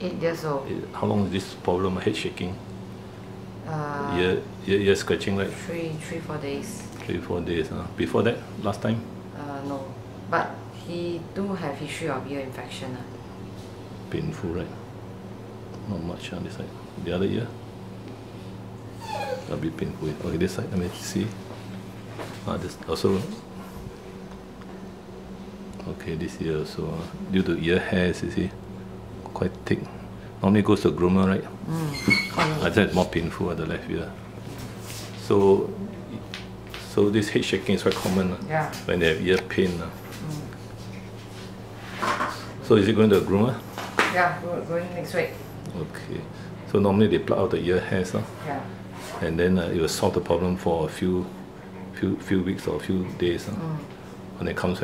Eight years old. How long is this problem? Head shaking, Uh, ear, ear, ear scratching, right? Three, three, four days. Three, four days. Uh. Before that, last time, Uh, no. But he do have history of ear infection. Uh. painful, right? Not much on this side. The other ear, a bit painful. Okay, this side, let me see. Ah, this also. Okay, this ear also. Uh, due to ear hairs, you see, quite thick. Normally goes to groomer, right? Mm. I think it's more painful at the left ear. So, so this head shaking is quite common uh, Yeah. when they have ear pain. Uh. So is it going to a groomer? Yeah, going next week. Okay. So normally they pluck out the ear hairs, uh, Yeah. and then uh, it will solve the problem for a few, few, few weeks or a few days. Uh, When it comes